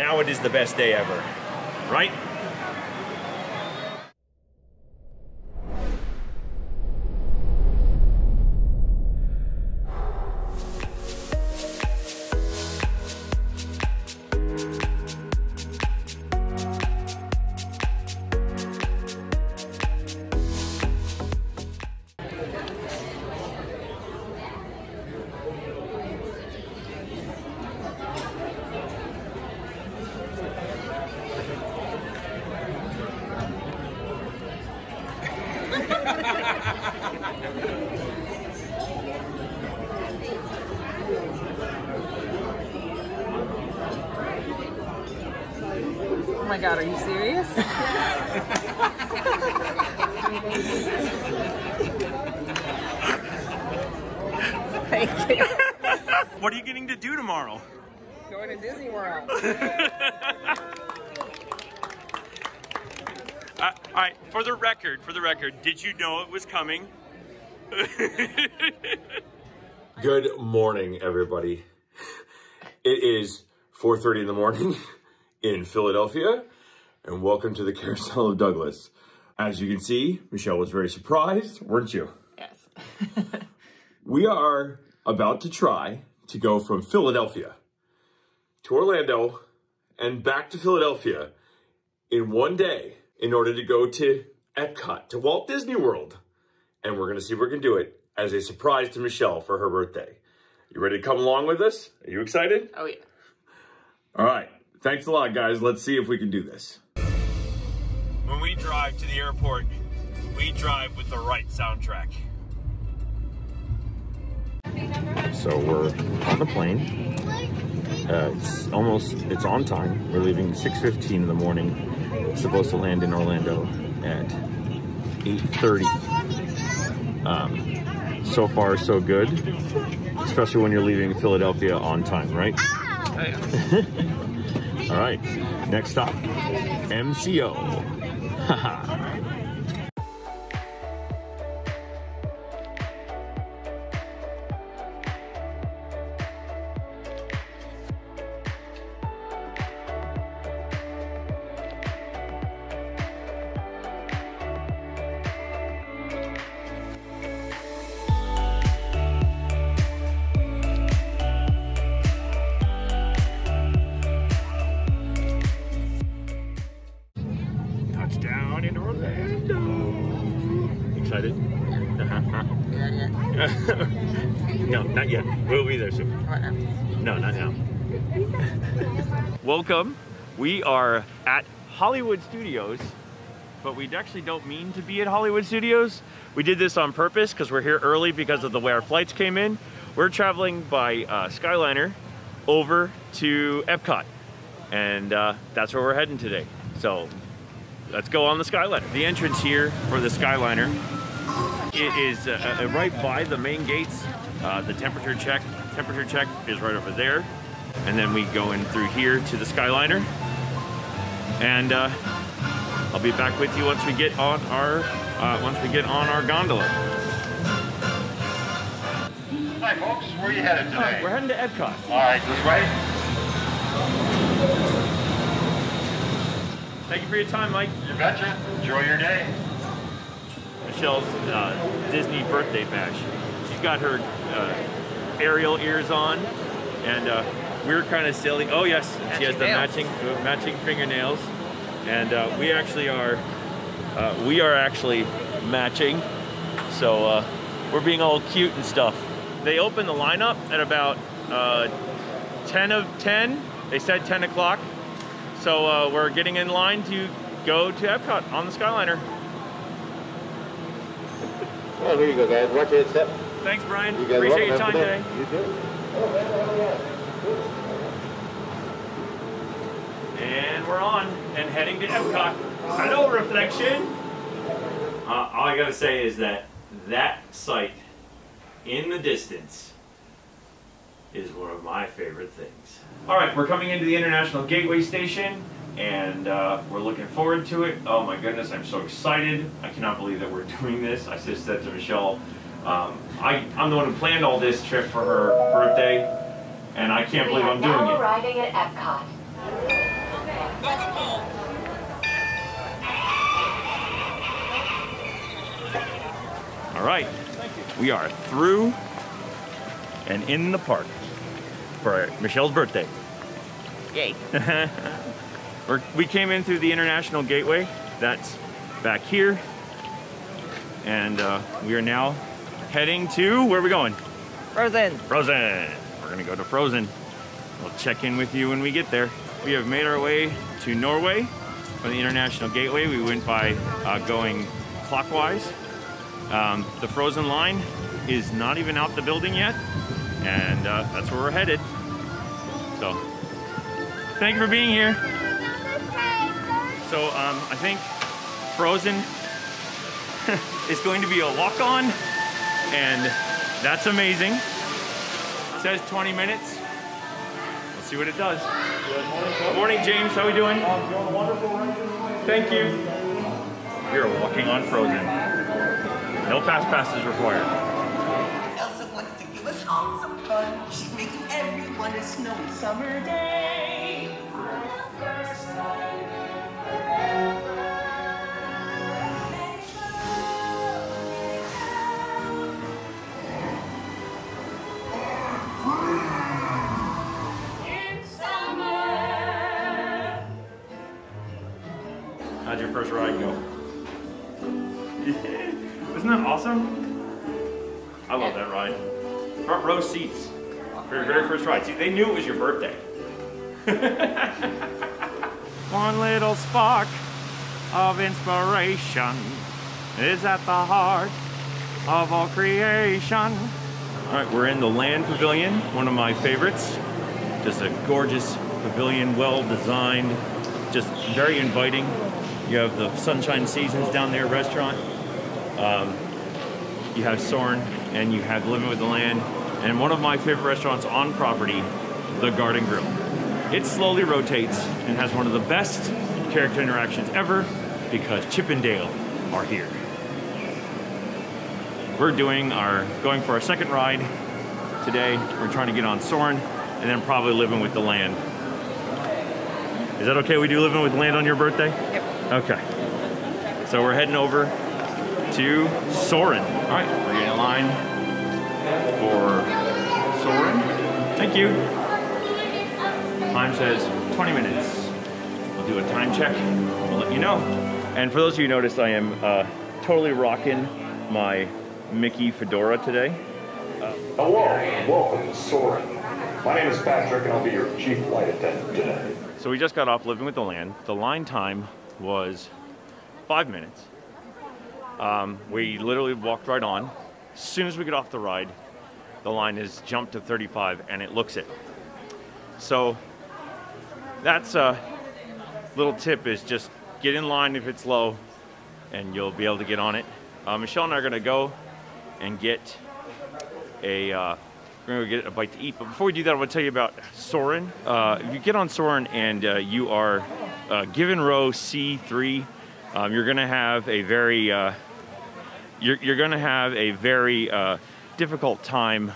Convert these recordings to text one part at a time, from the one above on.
now it is the best day ever. Right? Thank you. What are you getting to do tomorrow? Going to Disney World. Uh, all right, for the record, for the record, did you know it was coming? Good morning, everybody. It is 4.30 in the morning in Philadelphia, and welcome to the Carousel of Douglas. As you can see, Michelle was very surprised, weren't you? Yes. We are about to try to go from Philadelphia to Orlando and back to Philadelphia in one day in order to go to Epcot, to Walt Disney World. And we're gonna see if we can do it as a surprise to Michelle for her birthday. You ready to come along with us? Are you excited? Oh yeah. All right. Thanks a lot, guys. Let's see if we can do this. When we drive to the airport, we drive with the right soundtrack. So we're on the plane. Uh, it's almost, it's on time. We're leaving 6.15 in the morning. Supposed to land in Orlando at 8.30. Um, so far, so good. Especially when you're leaving Philadelphia on time, right? All right. Next stop, MCO. Ha ha. Welcome. We are at Hollywood Studios, but we actually don't mean to be at Hollywood Studios. We did this on purpose because we're here early because of the way our flights came in. We're traveling by uh, Skyliner over to Epcot, and uh, that's where we're heading today. So let's go on the Skyliner. The entrance here for the Skyliner it is uh, uh, right by the main gates. Uh, the temperature check temperature check is right over there, and then we go in through here to the Skyliner. And uh, I'll be back with you once we get on our uh, once we get on our gondola. Hi, folks. Where are you headed today? We're heading to Epcot. All right, this way. Thank you for your time, Mike. You betcha. Enjoy your day. Michelle's uh, Disney birthday bash. She's got her uh, Ariel ears on, and uh, we're kind of silly. Oh yes, she has the Matching matching uh, matching fingernails, and uh, we actually are uh, we are actually matching. So uh, we're being all cute and stuff. They opened the lineup at about uh, 10 of 10. They said 10 o'clock. So uh, we're getting in line to go to Epcot on the Skyliner. Well, here you go, guys. Watch your step. Thanks, Brian. You guys Appreciate your welcome. time Have a today. good day. You too. And we're on and heading to Epcot. Hello, Reflection. Uh, all I gotta say is that that site in the distance is one of my favorite things. All right, we're coming into the International Gateway Station, and uh, we're looking forward to it. Oh my goodness, I'm so excited! I cannot believe that we're doing this. I just said to Michelle, um, I, I'm the one who planned all this trip for her birthday, and I can't We believe I'm doing it. We are now it. arriving at Epcot. All right, we are through and in the park for Michelle's birthday. Yay. we came in through the International Gateway. That's back here. And uh, we are now heading to, where are we going? Frozen. Frozen. We're gonna go to Frozen. We'll check in with you when we get there. We have made our way to Norway from the International Gateway. We went by uh, going clockwise. Um, the Frozen line is not even out the building yet, and uh, that's where we're headed. So, thank you for being here. So, um, I think Frozen is going to be a walk-on, and that's amazing. It says 20 minutes. Let's see what it does. Good morning, James. How are we doing? Thank you. We are walking on Frozen. No fast passes required. Elsa wants to give us all some fun. She's making everyone a snowy summer day. First ride go? Isn't that awesome? I love that ride. Front row seats for your very first ride. See, they knew it was your birthday. One little spark of inspiration is at the heart of all creation. All right, we're in the Land Pavilion, one of my favorites. Just a gorgeous pavilion, well designed, just very inviting. You have the Sunshine Seasons down there restaurant. Um, you have Soarin', and you have Living with the Land, and one of my favorite restaurants on property, the Garden Grill. It slowly rotates and has one of the best character interactions ever because Chip and Dale are here. We're doing our going for our second ride today. We're trying to get on Soarin' and then probably living with the land. Is that okay? We do living with land on your birthday? Okay. So we're heading over to Soarin'. All right, we're getting in line for Soarin'. Thank you. Time says 20 minutes. We'll do a time check. We'll let you know. And for those of you who noticed, I am uh, totally rocking my Mickey fedora today. Hello, welcome to Soarin'. My name is Patrick, and I'll be your chief flight attendant today. So we just got off Living with the Land. The line time was five minutes. Um, we literally walked right on. As soon as we get off the ride, the line has jumped to 35 and it looks it. So that's a little tip is just get in line if it's low and you'll be able to get on it. Uh, Michelle and I are gonna go and get a uh, we're gonna get a bite to eat. But before we do that, I want to tell you about Soarin'. Uh, if you get on Soarin' and uh, you are uh, given row C3, um, you're gonna have a very uh, you're, you're gonna have a very uh, difficult time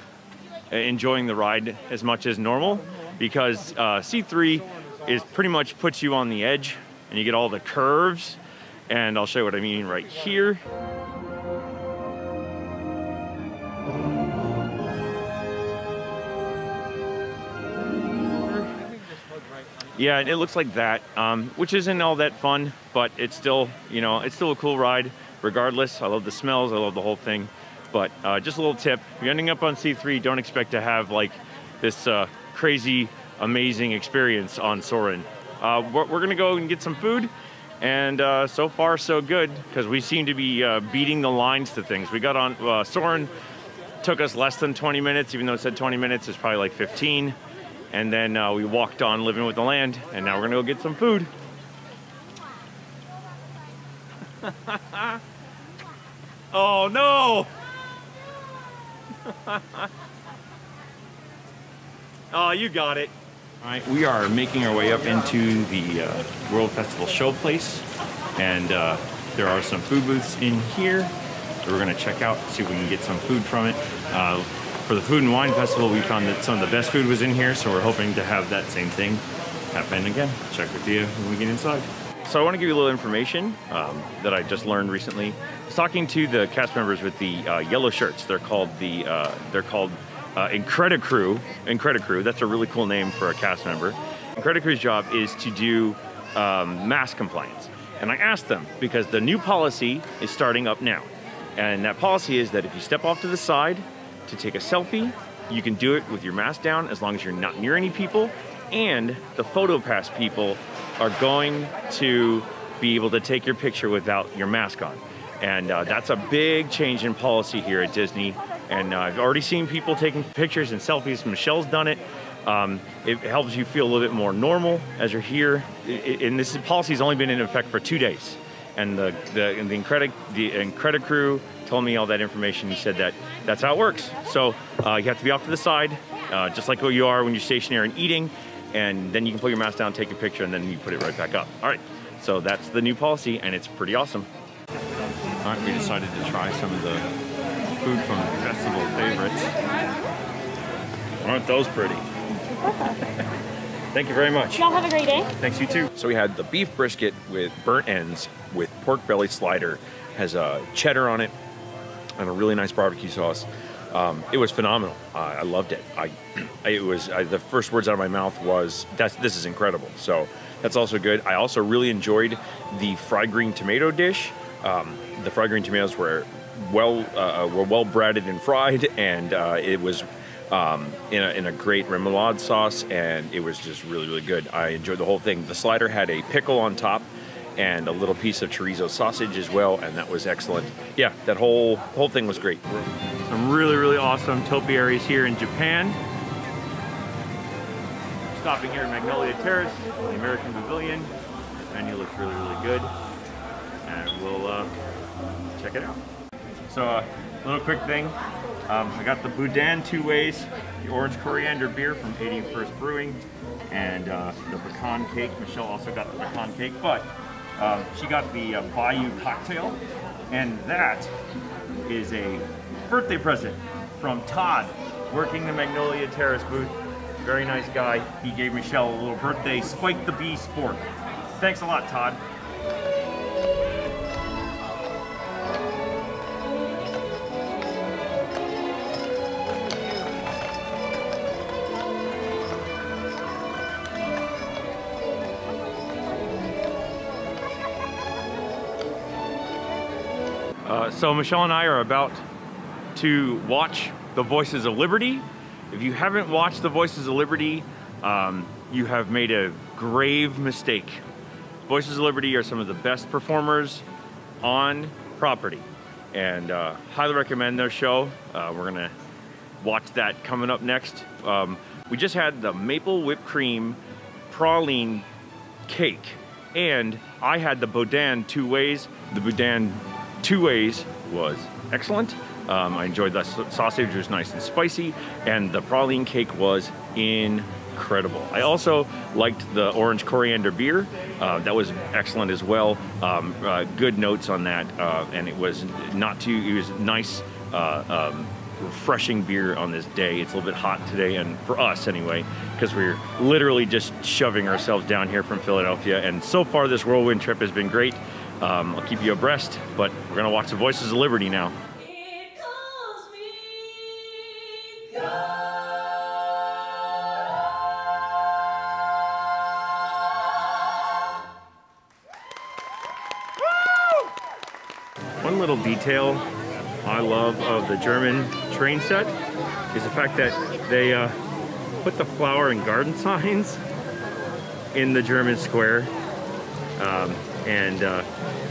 enjoying the ride as much as normal because uh, C3 is pretty much puts you on the edge and you get all the curves. And I'll show you what I mean right here. Yeah, and it looks like that, um, which isn't all that fun, but it's still, you know, it's still a cool ride. Regardless, I love the smells, I love the whole thing. But uh, just a little tip: if you're ending up on C3, don't expect to have like this uh, crazy, amazing experience on Soarin'. Uh, we're, we're gonna go and get some food, and uh, so far so good because we seem to be uh, beating the lines to things. We got on uh, Soarin', took us less than 20 minutes, even though it said 20 minutes. It's probably like 15. And then uh, we walked on living with the land, and now we're gonna go get some food. oh no! oh, you got it. All right, we are making our way up into the uh, World Festival show place, and uh, there are some food booths in here that we're gonna check out, see if we can get some food from it. For the Food and Wine Festival, we found that some of the best food was in here, so we're hoping to have that same thing happen again. Check with you when we get inside. so I want to give you a little information um, that I just learned recently. I was talking to the cast members with the uh, yellow shirts. They're called the uh, they're called uh, Incredicrew. Incredicrew. That's a really cool name for a cast member. Incredicrew's job is to do um, mask compliance. And I asked them because the new policy is starting up now. And that policy is that if you step off to the side to take a selfie, you can do it with your mask down as long as you're not near any people. And the photo pass people are going to be able to take your picture without your mask on. And uh, that's a big change in policy here at Disney. And uh, I've already seen people taking pictures and selfies. Michelle's done it. Um, it helps you feel a little bit more normal as you're here. And this policy's only been in effect for two days. And the the and the Incredic the Incredicrew told me all that information. He said that that's how it works. So uh, you have to be off to the side, uh, just like what you are when you're stationary and eating, and then you can put your mask down, take a picture, and then you put it right back up. All right. So that's the new policy, and it's pretty awesome. All right, we decided to try some of the food from festival favorites. Aren't those pretty? Thank you very much. Y'all have a great day. Thanks, you too. So we had the beef brisket with burnt ends with pork belly slider, has a cheddar on it, and a really nice barbecue sauce. Um, it was phenomenal. Uh, I loved it. I, it was I, the first words out of my mouth was, "That's this is incredible." So that's also good. I also really enjoyed the fried green tomato dish. Um, the fried green tomatoes were well uh, were well breaded and fried, and uh, it was um, in, a, in a great remoulade sauce, and it was just really, really good. I enjoyed the whole thing. The slider had a pickle on top and a little piece of chorizo sausage as well, and that was excellent. Yeah, that whole whole thing was great. Some really, really awesome topiaries here in Japan. Stopping here in Magnolia Terrace, the American Pavilion. This menu looks really, really good, and we'll uh, check it out. So, uh, little quick thing. Um, I got the Boudin two ways, the orange coriander beer from 81st Brewing, and uh, the pecan cake. Michelle also got the pecan cake, but um, she got the uh, Bayou cocktail, and that is a birthday present from Todd, working the Magnolia Terrace booth. Very nice guy. He gave Michelle a little birthday Spike the Bee sport. Thanks a lot, Todd. So Michelle and I are about to watch The Voices of Liberty. If you haven't watched The Voices of Liberty, um, you have made a grave mistake. Voices of Liberty are some of the best performers on property, and uh, highly recommend their show. Uh, we're gonna watch that coming up next. Um, we just had the maple whipped cream praline cake, and I had the Boudin two ways. The Boudin two ways was excellent. Um, I enjoyed the sausage; it was nice and spicy, and the praline cake was incredible. I also liked the orange coriander beer; uh, that was excellent as well. Um, uh, good notes on that, uh, and it was not too. It was nice. Uh, um, refreshing beer on this day. It's a little bit hot today, and for us anyway, because we're literally just shoving ourselves down here from Philadelphia. And so far, this whirlwind trip has been great. Um, I'll keep you abreast, but we're gonna watch the Voices of Liberty now. One little detail I love of the German train set is the fact that they uh, put the flower and garden signs in the German square. Um, and uh,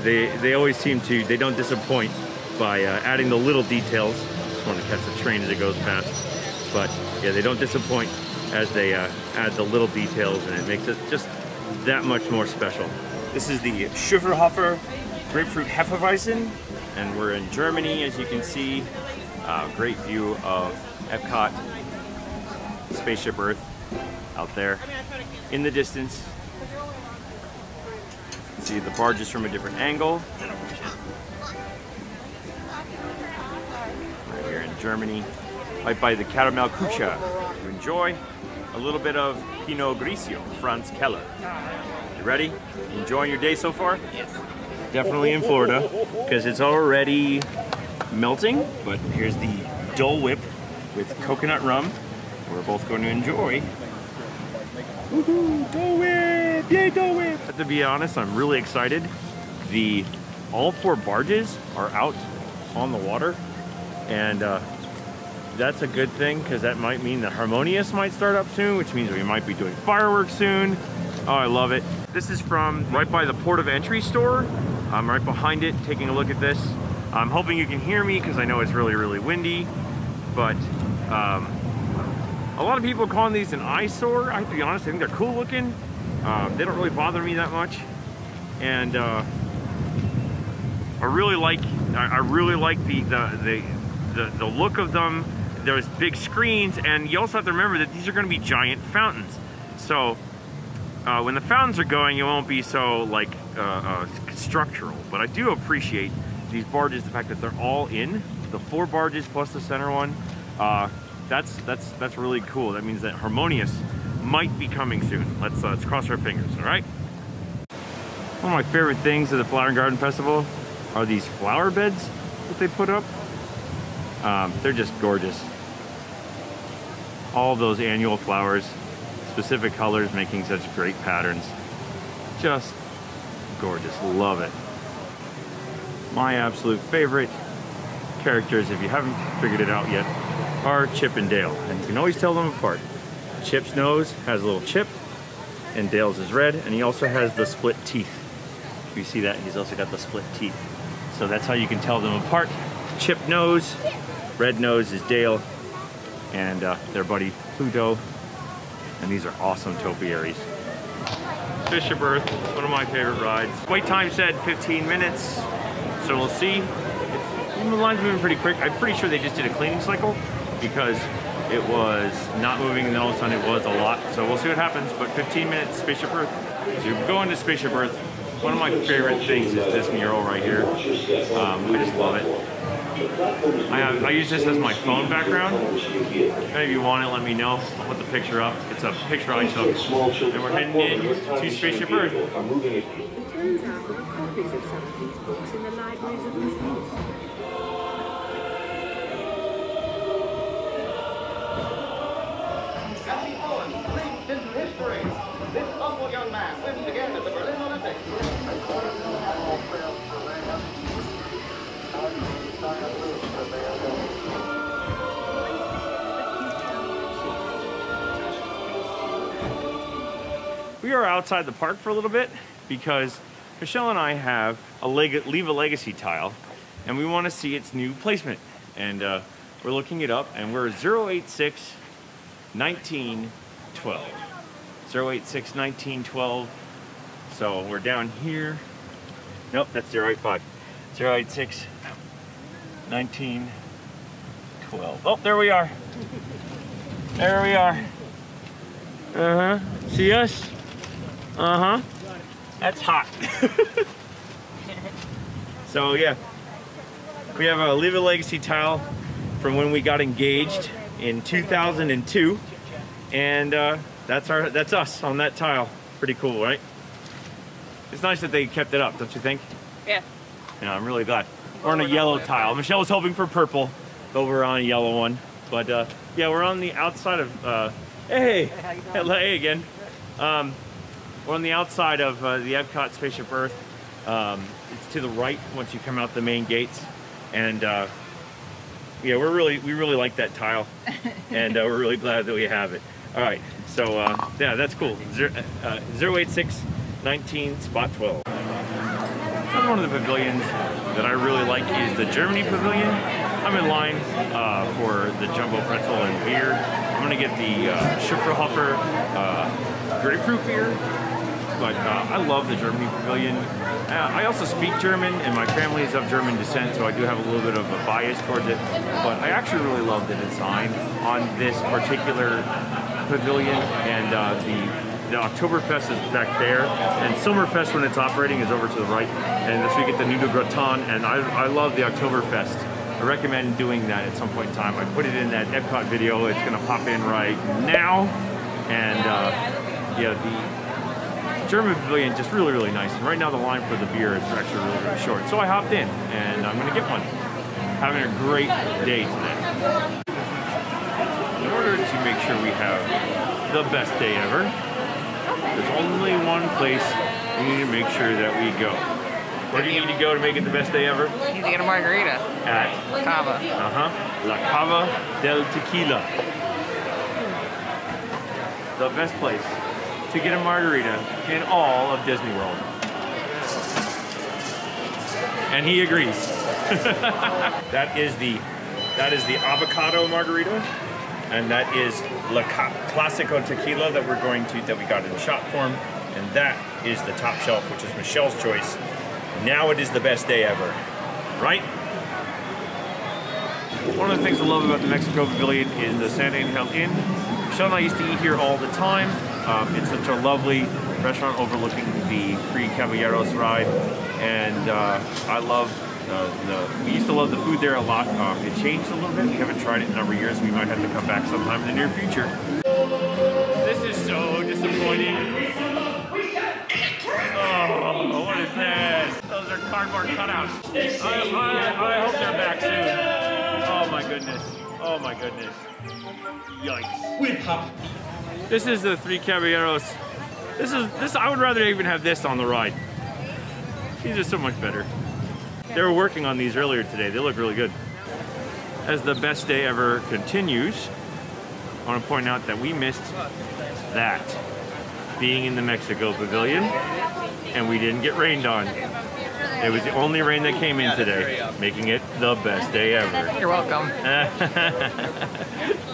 they, they always seem to, they don't disappoint by uh, adding the little details. Just want to catch the train as it goes past. But yeah, they don't disappoint as they uh, add the little details and it makes it just that much more special. This is the Schöfferhofer Grapefruit Hefeweizen and we're in Germany as you can see. Uh, great view of Epcot, Spaceship Earth out there in the distance. See the barges from a different angle. Right here in Germany, right by the Caramel. To enjoy a little bit of Pinot Grigio, Franz Keller. You ready? Enjoying your day so far? Yes. Definitely in Florida because it's already melting. But here's the Dole Whip with coconut rum. We're both going to enjoy. Dole Whip! Yay, Dole Whip! To be honest, I'm really excited. The all four barges are out on the water, and uh, that's a good thing because that might mean the Harmonious might start up soon, which means we might be doing fireworks soon. Oh, I love it. This is from right by the port of entry store. I'm right behind it, taking a look at this. I'm hoping you can hear me because I know it's really, really windy, but um, a lot of people calling these an eyesore. I have to be honest, I think they're cool looking. Um, they don't really bother me that much. And uh, I really like, I really like the, the, the, the, look of them. There's big screens and you also have to remember that these are gonna be giant fountains. So uh, when the fountains are going, it won't be so like uh, uh, structural. But I do appreciate these barges, the fact that they're all in, the four barges plus the center one. That's that's that's really cool. That means that Harmonious might be coming soon. Let's uh, let's cross our fingers. All right. One of my favorite things at the Flower and Garden Festival are these flower beds that they put up. Um, they're just gorgeous. All those annual flowers, specific colors making such great patterns. Just gorgeous, love it. My absolute favorite characters, if you haven't figured it out yet, are Chip and Dale. And you can always tell them apart. Chip's nose has a little chip, and Dale's is red, and he also has the split teeth. You see that? He's also got the split teeth. So that's how you can tell them apart. Chip nose, red nose is Dale, and uh, their buddy Pluto. And these are awesome topiaries. Spaceship Earth, one of my favorite rides. Wait time said 15 minutes, so we'll see. The line's moving pretty quick. I'm pretty sure they just did a cleaning cycle because it was not moving and then all of a sudden it was a lot. So we'll see what happens, but 15 minutes, Spaceship Earth. So you're going to Spaceship Earth. One of my favorite things is this mural right here. Um, I just love it. I, have, I use this as my phone background. If you want it, let me know. I'll put the picture up. It's a picture I took. And we're heading in to Spaceship Earth. It turns out there are copies of some of these books in the libraries of. We are outside the park for a little bit because Michelle and I have a leg- leave a legacy tile and we want to see its new placement. And uh, we're looking it up and we're 086 1912. 086 1912. So we're down here. Nope, that's 085. 086 1912. Oh, there we are. There we are. Uh huh. See us? Uh huh. That's hot. so yeah, we have a Leave a Legacy tile from when we got engaged in 2002, and uh, that's our that's us on that tile. Pretty cool, right? It's nice that they kept it up, don't you think? Yeah. Yeah, I'm really glad. We're on a yellow tile. Michelle was hoping for purple, but we're on a yellow one. But uh, yeah, we're on the outside of. Uh, hey, hello, hey again. Um, we're on the outside of uh, the Epcot Spaceship Earth. Um, it's to the right once you come out the main gates, and uh, yeah, we're really we really like that tile, and uh, we're really glad that we have it. All right, so uh, yeah, that's cool. Zero, uh, 086 19 spot 12. Another one of the pavilions that I really like is the Germany pavilion. I'm in line uh, for the jumbo pretzel and beer. I'm gonna get the uh, Schöfferhofer uh, grapefruit beer. But uh, I love the Germany pavilion. Uh, I also speak German, and my family is of German descent, so I do have a little bit of a bias towards it. But I actually really love the design on this particular pavilion, and uh, the the Oktoberfest is back there, and Summerfest when it's operating is over to the right, and this we get the Nudo Gratin, and I, I love the Oktoberfest. I recommend doing that at some point in time. I put it in that Epcot video. It's gonna pop in right now, and uh, yeah, the German Pavilion just really, really nice. And right now the line for the beer is actually really, really short. So I hopped in and I'm gonna get one. Having a great day today. In order to make sure we have the best day ever, there's only one place we need to make sure that we go. Where do you need to go to make it the best day ever? You Need to get a margarita. At La Cava. uh-huh. La Cava del Tequila. The best place to get a margarita in all of Disney World. And he agrees. that is the that is the avocado margarita. And that is La Classico Tequila that we're going to that we got in shot form. And that is the top shelf, which is Michelle's choice. Now it is the best day ever. Right? One of the things I love about the Mexico Pavilion is the San Angel Inn. Michelle and I used to eat here all the time. Um, it's such a lovely restaurant overlooking the Three Caballeros ride, and uh, I love the. We used to love the food there a lot. Um, it changed a little bit. We haven't tried it in a number of years. We might have to come back sometime in the near future. This is so disappointing. Oh, what is this? Those are cardboard cutouts. I, I, I hope they're back soon. Oh my goodness. Oh my goodness. Yikes. This is the Three Caballeros. This is this. I would rather even have this on the ride. These are so much better. They were working on these earlier today. They look really good. As the best day ever continues, I want to point out that we missed that being in the Mexico Pavilion, and we didn't get rained on. It was the only rain that came in today, making it the best day ever. You're welcome.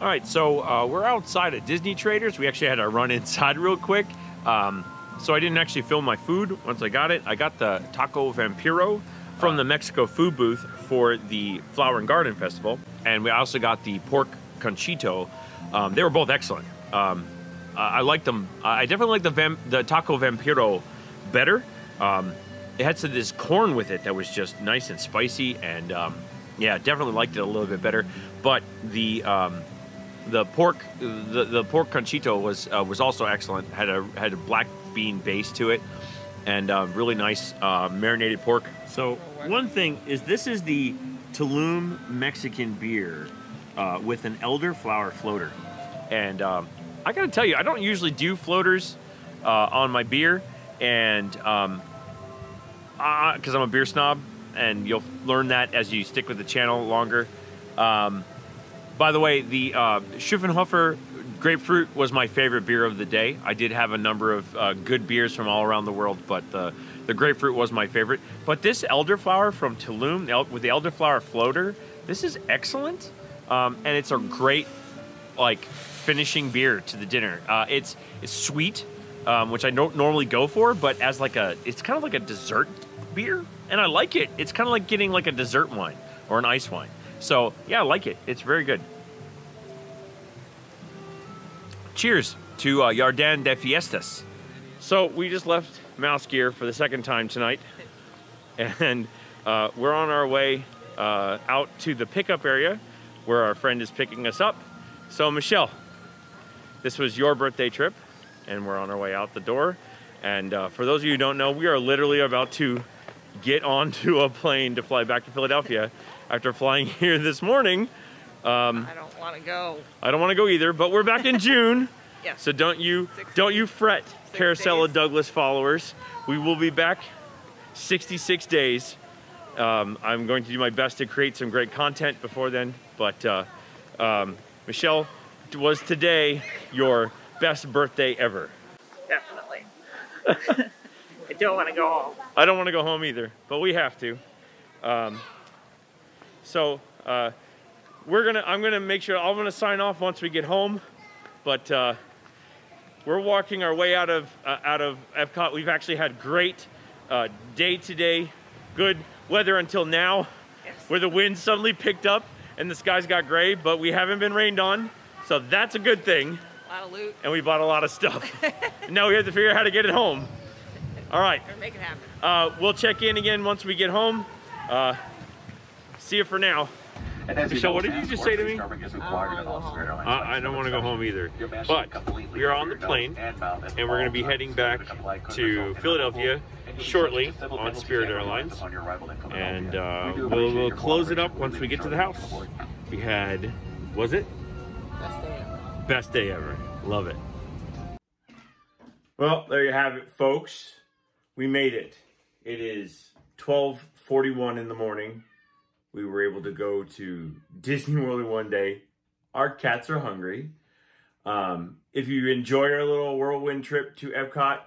All right, so uh, we're outside of Disney Traders. We actually had to run inside real quick. Um, so I didn't actually film my food once I got it. I got the Taco Vampiro from the Mexico food booth for the Flower and Garden Festival. And we also got the pork conchito. Um, they were both excellent. Um, I liked them. I definitely liked the, vam- the Taco Vampiro better. Um, it had some this corn with it that was just nice and spicy, and um, yeah, definitely liked it a little bit better. But the um, the pork the, the pork conchito was uh, was also excellent. had a had a black bean base to it, and uh, really nice uh, marinated pork. So one thing is this is the Tulum Mexican beer uh, with an elderflower floater, and um, I gotta tell you, I don't usually do floaters uh, on my beer, and um, because I'm a beer snob, and you'll learn that as you stick with the channel longer. Um, by the way, the uh, grapefruit was my favorite beer of the day. I did have a number of uh, good beers from all around the world, but the the grapefruit was my favorite. But this elderflower from Tulum el- with the elderflower floater, this is excellent, um, and it's a great like finishing beer to the dinner. Uh, it's it's sweet, um, which I don't normally go for, but as like a it's kind of like a dessert beer, and I like it. It's kind of like getting like a dessert wine or an ice wine. So yeah, I like it. It's very good. Cheers to uh, Jardin de Fiestas. So we just left MouseGear for the second time tonight, and uh, we're on our way uh, out to the pickup area where our friend is picking us up. So Michelle, this was your birthday trip, and we're on our way out the door. And uh, for those of you who don't know, we are literally about to get onto a plane to fly back to Philadelphia after flying here this morning. Um, I don't want to go. I don't want to go either, but we're back in June. Yes. So don't you Six don't you fret, Six Carousel of. Douglas followers. We will be back 66 days. Um, I'm going to do my best to create some great content before then. But uh, um, Michelle, was today your best birthday ever? Definitely. I don't want to go home. I don't want to go home either, but we have to. Um, so uh, we're gonna. I'm gonna make sure. I'm gonna sign off once we get home, but uh, we're walking our way out of uh, out of Epcot. We've actually had great uh, day today, good weather until now, Yes. where the wind suddenly picked up and the skies got gray, but we haven't been rained on, so that's a good thing. A lot of loot. And we bought a lot of stuff. now we have to figure out how to get it home. All right. Or make it happen. Uh, we'll check in again once we get home. Uh, see you for now. And as Michelle, what did you just say to me? Starbucks is required in all Spirit Airlines I, I don't want to go home either. But we are on the plane, and mouth at and we're going to be heading back become light code to Philadelphia and you can shortly on Spirit Airlines. upon your arrival in And uh, We do we'll, we'll close it up once we get to the house. We had, was it? Best day ever. Best day ever. Love it. Well, there you have it, folks. We made it. It is 12:41 in the morning. We were able to go to Disney World in one day. Our cats are hungry. Um, if you enjoy our little whirlwind trip to Epcot,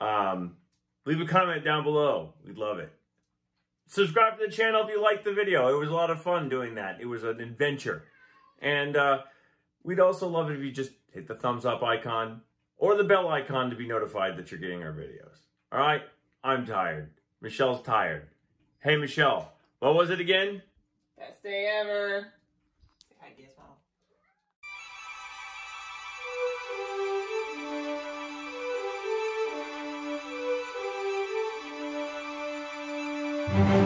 um, leave a comment down below. We'd love it. Subscribe to the channel if you liked the video. It was a lot of fun doing that. It was an adventure. And uh, We'd also love it if you just hit the thumbs up icon or the bell icon to be notified that you're getting our videos. All right? I'm tired. Michelle's tired. Hey, Michelle, what was it again? Best day ever. I guess I'll. Thank